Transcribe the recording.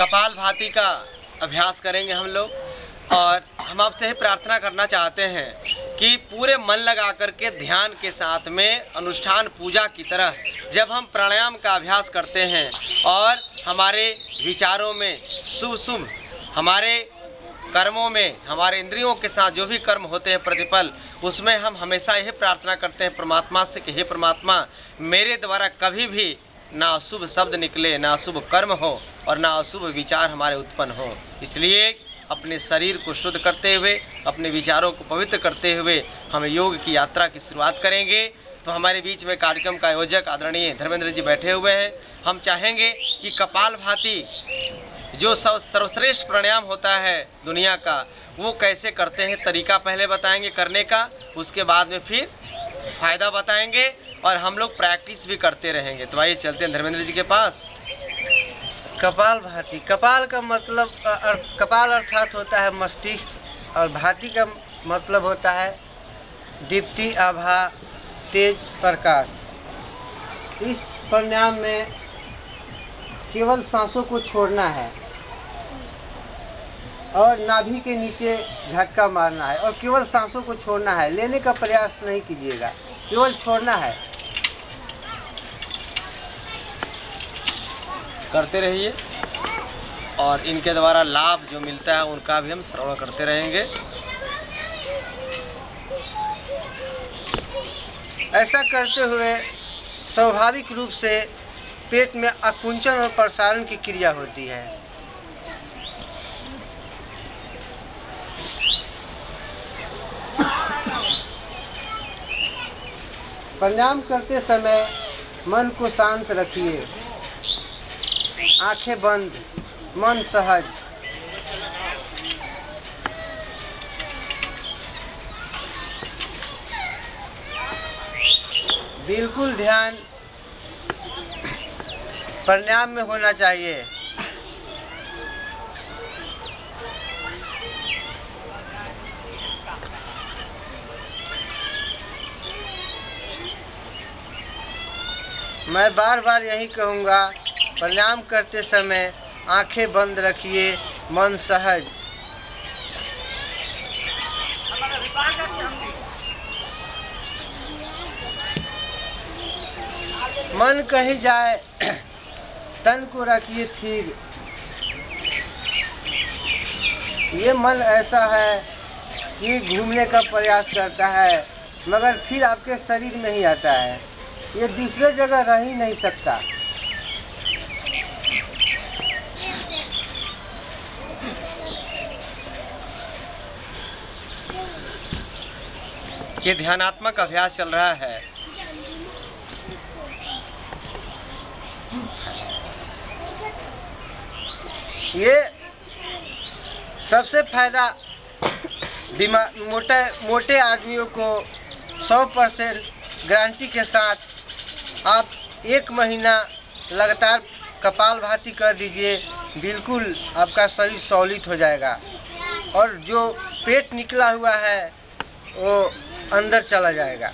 कपाल भाती का अभ्यास करेंगे हम लोग। और हम आपसे प्रार्थना करना चाहते हैं कि पूरे मन लगा करके ध्यान के साथ में अनुष्ठान पूजा की तरह जब हम प्राणायाम का अभ्यास करते हैं और हमारे विचारों में शुभ शुभ हमारे कर्मों में, हमारे इंद्रियों के साथ जो भी कर्म होते हैं प्रतिपल, उसमें हम हमेशा यही प्रार्थना करते हैं, परमात्मा से कि हे परमात्मा, मेरे द्वारा कभी भी ना अशुभ शब्द निकले, ना अशुभ कर्म हो। और ना अशुभ विचार हमारे उत्पन्न हो। इसलिए अपने शरीर को शुद्ध करते हुए, अपने विचारों को पवित्र करते हुए हम योग की यात्रा की शुरुआत करेंगे। तो हमारे बीच में कार्यक्रम का आयोजक आदरणीय धर्मेंद्र जी बैठे हुए हैं। हम चाहेंगे कि कपाल भाती, जो सर्वश्रेष्ठ प्राणायाम होता है दुनिया का, वो कैसे करते हैं, तरीका पहले बताएँगे करने का, उसके बाद में फिर फ़ायदा बताएँगे और हम लोग प्रैक्टिस भी करते रहेंगे। तो आइए चलते हैं धर्मेंद्र जी के पास। कपाल भाती। कपाल का मतलब अर, कपाल अर्थात होता है मस्तिष्क और भाती का मतलब होता है दीप्ति आभा तेज प्रकाश। इस प्राणायाम में केवल सांसों को छोड़ना है और नाभि के नीचे झटका मारना है और केवल सांसों को छोड़ना है। लेने का प्रयास नहीं कीजिएगा केवल छोड़ना है। करते रहिए। और इनके द्वारा लाभ जो मिलता है, उनका भी हम श्रवण करते रहेंगे। ऐसा करते हुए स्वाभाविक रूप से पेट में अकुंचन और प्रसारण की क्रिया होती है। प्राणायाम करते समय मन को शांत रखिए। आँखें बंद, मन सहज। बिल्कुल ध्यान प्राणायाम में होना चाहिए। मैं बार बार यही कहूँगा प्राणायाम करते समय आँखें बंद रखिए, मन सहज। मन कहीं जाए, तन को रखिए स्थिर ये मन ऐसा है कि घूमने का प्रयास करता है, मगर फिर आपके शरीर में ही आता है। ये दूसरे जगह रह ही नहीं सकता। ये ध्यानात्मक अभ्यास चल रहा है। ये सबसे फ़ायदा मोटे मोटे आदमियों को 100 परसेंट गारंटी के साथ आप एक महीना लगातार कपाल भाती कर दीजिए, बिल्कुल आपका शरीर सौलित हो जाएगा। और जो पेट निकला हुआ है, वो अंदर चला जाएगा।